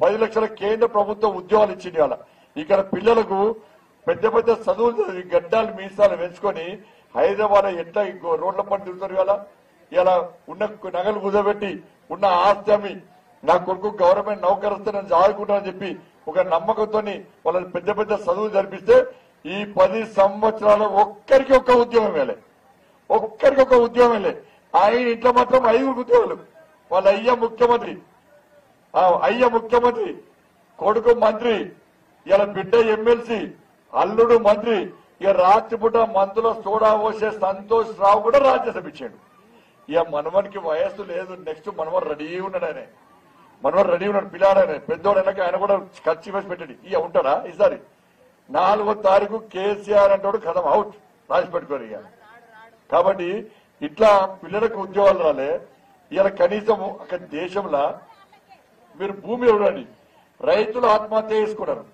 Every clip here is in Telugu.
పది లక్షల కేంద్ర ప్రభుత్వం ఉద్యోగాలు ఇచ్చింది వాళ్ళ ఇక్కడ పిల్లలకు పెద్ద పెద్ద చదువులు గడ్డాలు మీసాలు పెంచుకొని హైదరాబాద్ ఎట్లా ఇంకో రోడ్ల పని తిరుగుతారు ఇలా ఇలా ఉన్న నగలు కుదబెట్టి ఉన్న ఆస్తి అమ్మి నా కొడుకు గవర్నమెంట్ నౌకరు వస్తే నేను చదువుకుంటానని చెప్పి ఒక నమ్మకంతో వాళ్ళని పెద్ద పెద్ద చదువులు జరిపిస్తే ఈ పది సంవత్సరాలు ఒక్కరికి ఒక్క ఉద్యోగం వేలే ఒక్కరికి ఒక ఉద్యోగం లే ఆయన ఇంట్లో మాత్రం ఐదుగురు ఉద్యోగులు. వాళ్ళ అయ్య ముఖ్యమంత్రి. అయ్య ముఖ్యమంత్రి కొడుకు మంత్రి ఇలా బిడ్డ ఎమ్మెల్సీ అల్లుడు మంత్రి ఇక రాత్రిపూట మందులో సోడా పోసే సంతోష్ రావు కూడా రాజ్యసభ ఇచ్చాడు. ఇక మనవనికి వయస్సు లేదు నెక్స్ట్ మనవడు రెడీ ఉన్నాడు ఆయన. మనవడు రెడీ ఉన్నాడు పిల్లాడనే పెద్దోడు వెనక ఆయన కూడా ఖర్చు వేసి పెట్టాడు. ఇక ఉంటాడా? ఈసారి. నాలుగో తారీఖు కేసీఆర్ అంటాడు కథం అవుట్. రాసి పెట్టుకోరు ఇక కాబట్టి ఇట్లా పిల్లలకు ఉద్యోగాలు రాలే. ఇలా కనీసం అక్కడ దేశంలో మీరు భూమి ఇవ్వండి రైతులు ఆత్మహత్య చేసుకున్నారు.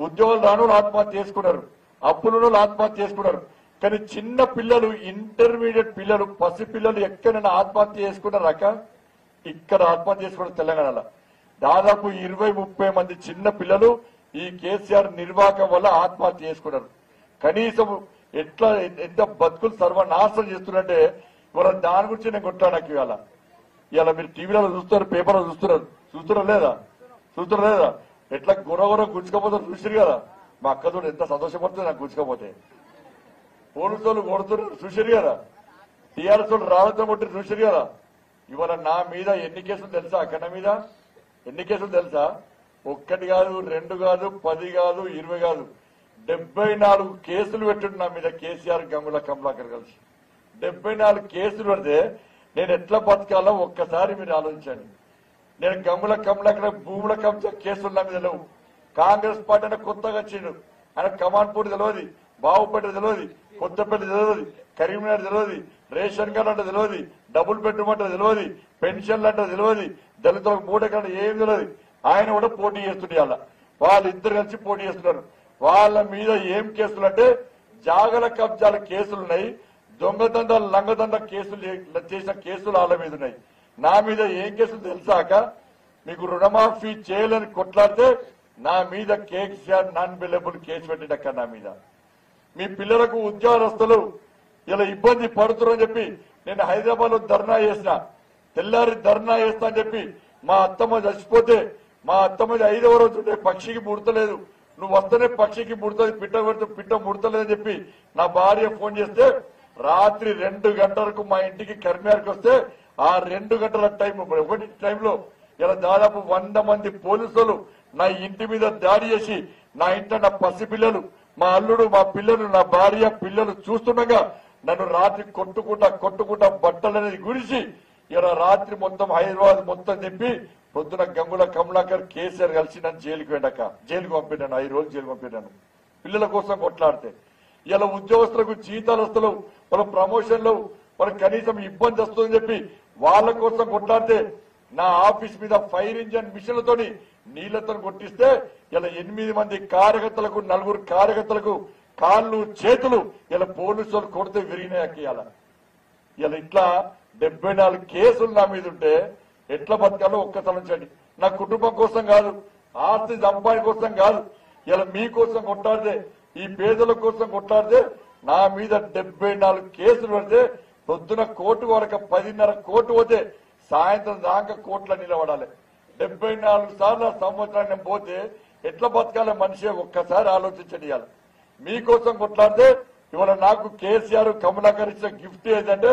ఉద్యోగాలు రాను ఆత్మహత్య చేసుకున్నారు. అప్పులను ఆత్మహత్య చేసుకున్నారు. కానీ చిన్న పిల్లలు ఇంటర్మీడియట్ పిల్లలు పసి పిల్లలు ఎక్కడైనా ఆత్మహత్య చేసుకున్నారాక ఇక్కడ ఆత్మహత్య చేసుకున్నారు తెలంగాణలో. దాదాపు ఇరవై ముప్పై మంది చిన్న పిల్లలు ఈ కేసీఆర్ నిర్వాహకం వల్ల ఆత్మహత్య చేసుకున్నారు. కనీసం ఎట్లా ఎంత బతుకులు సర్వనాశనం చేస్తున్నారంటే ఇవాళ దాని గురించి నేను కొట్టాను ఇవాళ. ఇవాళ మీరు టీవీలలో చూస్తారు పేపర్లో చూస్తున్నారు. చూస్తున్నా లేదా? చూస్తున్నా లేదా? ఎట్లా గుర్ర గుర్ర చూసిరు కదా? మా అక్కతో ఎంత సంతోషపడుతుంది నాకు గుంచుకపోతే పోలీసులు కొడుతున్నారు చూసిరు కదా? టీఆర్ఎస్ వాళ్ళు రావడంతో కొట్టి చూసిరు కదా? ఇవాళ నా మీద ఎన్ని కేసులు తెలుసా? అక్కడ మీద ఎన్ని కేసులు తెలుసా? ఒక్కటి కాదు రెండు కాదు పది కాదు ఇరవై కాదు. డెబ్బై నాలుగు కేసులు పెట్టిండు నా మీద కేసీఆర్ గంగుల కమలాకర్ కలిసి. డెబ్బై నాలుగు కేసులు పెడితే నేను ఎట్లా బతకాలో ఒక్కసారి మీరు ఆలోచించండి. నేను గమ్ముల కమలాకర్ భూముల కబ్జా కేసులు నా మీద లేవు. కాంగ్రెస్ పార్టీ అంటే కొత్తగా వచ్చిండు. ఆయన కమాన్పూడి తెలియదు బావుపేట తెలియదు కొత్తపేట తెలియదు కరీంనగర్ తెలియదు రేషన్ కార్డు అంటే తెలియదు డబుల్ పెట్టమంటే తెలియదు పెన్షన్లు అంటే తెలియదు దళితులకు మూడెక్కడ ఏం తెలియదు ఆయన కూడా పోటీ చేస్తుండే వాళ్ళ వాళ్ళిద్దరు కలిసి పోటీ చేస్తున్నారు. వాళ్ళ మీద ఏం కేసులు అంటే జాగల కబ్జాల కేసులు ఉన్నాయి దొంగదండ లంగదండ కేసులు చేసిన కేసులు వాళ్ళ మీద ఉన్నాయి. నా మీద ఏం కేసులు తెలిసాక మీకు రుణమాఫీ చేయలేని కొట్లాడితే నా మీద కేసీఆర్ నాన్ బిల్లబుల్ కేసు పెట్టినక్క నా మీద. మీ పిల్లలకు ఉద్యోగస్తులు ఇలా ఇబ్బంది పడుతున్నారని చెప్పి నేను హైదరాబాద్లో ధర్నా చేసిన తెల్లారి ధర్నా చేస్తా అని చెప్పి మా అత్తమ్మ చచ్చిపోతే మా అత్తమ్మ ఐదవ రోజు ఉంటే పక్షికి ముడతలేదు. నువ్వు వస్తేనే పక్షికి ముడతది పిట్ట పెడితే పిట్ట ముడతలేదని చెప్పి నా భార్య ఫోన్ చేస్తే రాత్రి రెండు గంటలకు మా ఇంటికి కర్మేరకు వస్తే ఆ రెండు గంటల టైం ఒకటి టైంలో ఇలా దాదాపు వంద మంది పోలీసులు నా ఇంటి మీద దాడి చేసి నా ఇంట నా పసిపిల్లలు మా అల్లుడు మా పిల్లలు నా భార్య పిల్లలు చూస్తుండగా నన్ను రాత్రి కొట్టుకుంటా కొట్టుకుంటా బట్టలనేది గురిసి ఇలా రాత్రి మొత్తం హైదరాబాద్ మొత్తం చెప్పి పొద్దున గంగుల కమలాకర్ కేసీఆర్ కలిసి నన్ను జైలుకి వెళ్ళాక జైలుకి పంపినాను ఐదు రోజులు జైలు పంపినాను పిల్లల కోసం కొట్లాడితే. ఇలా ఉద్యోగస్తులకు జీతాలు వస్తలేవు వాళ్ళ ప్రమోషన్లు వాళ్ళకి కనీసం ఇబ్బంది వస్తుందని చెప్పి వాళ్ళ కోసం కొట్లాడితే నా ఆఫీస్ మీద ఫైర్ ఇంజన్ మిషన్లతోని నీళ్ళతో కొట్టిస్తే ఇలా ఎనిమిది మంది కార్యకర్తలకు నలుగురు కార్యకర్తలకు కాళ్ళు చేతులు ఇలా పోలీసులు కొడితే విరిగినాయి ఇవాళ ఇలా ఇట్లా డెబ్బై నాలుగు కేసులు నా మీద ఉంటే ఎట్లా బతకాలో ఒక్క తలంచండి నా కుటుంబం కోసం కాదు ఆస్తి సంపాదన కోసం కాదు ఇలా మీకోసం కొట్లాడితే ఈ పేదల కోసం కొట్లాడితే నా మీద డెబ్బై నాలుగు కేసులు పడితే పొద్దున కోర్టు వరకు పదిన్నర కోర్టు పోతే సాయంత్రం దాకా కోర్టులో నిలబడాలి. డెబ్బై నాలుగు సార్లు ఆ సంవత్సరాన్ని పోతే ఎట్లా బతకాలి మనిషి? ఒక్కసారి ఆలోచించండి మీకోసం కొట్లాడితే ఇవాళ నాకు కేసీఆర్ కమలాకర్ ఇచ్చిన గిఫ్ట్ ఏదంటే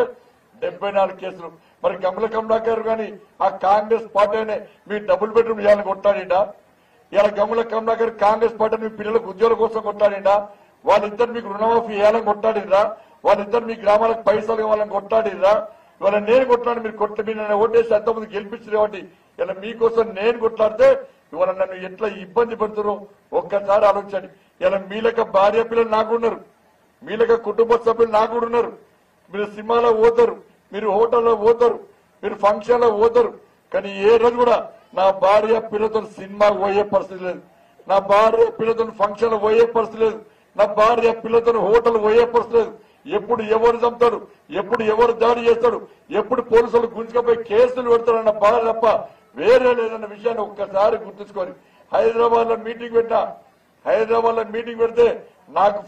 డెబ్బై నాలుగు కేసులు. మరి కమల కమలాకర్ గాని ఆ కాంగ్రెస్ పార్టీ మీ డబుల్ బెడ్రూమ్ ఇవ్వాలని కొట్టాడిండా ఇలా గమ్ముల కమలాకర్ కాంగ్రెస్ పార్టీ మీ పిల్లలకు ఉద్యోగాల కోసం కొట్టాడిండా వాళ్ళిద్దరు మీకు రుణమాఫీ ఇవ్వాలని కొట్టాడిరా వాళ్ళిద్దరు మీ గ్రామాలకు పైసలు ఇవ్వాలని కొట్లాడిరా ఇవాళ నేను కొట్లాడి మీరు కొట్ల మీరు నన్ను ఓటేసి ఎంతమంది గెలిపించారు కాబట్టి ఇలా మీకోసం నేను కొట్లాడితే ఇవాళ నన్ను ఎట్లా ఇబ్బంది పెడుతున్నారు ఒక్కసారి ఆలోచించండి. ఇలా మీలక భార్య పిల్లలు నాకు ఉన్నారు. మీలక కుటుంబ సభ్యులు నాకు కూడా ఉన్నారు. మీరు సినిమాలో పోతారు మీరు హోటల్లో పోతారు మీరు ఫంక్షన్లో పోతారు. కానీ ఏ రోజు కూడా నా భార్య పిల్లతో సినిమా పోయే పరిస్థితి లేదు. నా భార్య పిల్లతో ఫంక్షన్లు పోయే పరిస్థితి లేదు. నా భార్య పిల్లతో హోటల్ పోయే పరిస్థితి లేదు. ఎప్పుడు ఎవరు చంపుతాడు ఎప్పుడు ఎవరు దాడి చేస్తాడు ఎప్పుడు పోలీసులు గుంజుకపోయి కేసులు పెడతాడన్న బాధ తప్ప వేరే లేదన్న విషయాన్ని ఒక్కసారి గుర్తుంచుకొని హైదరాబాద్లో మీటింగ్ పెట్టా హైదరాబాద్లో మీటింగ్ పెడితే నాకు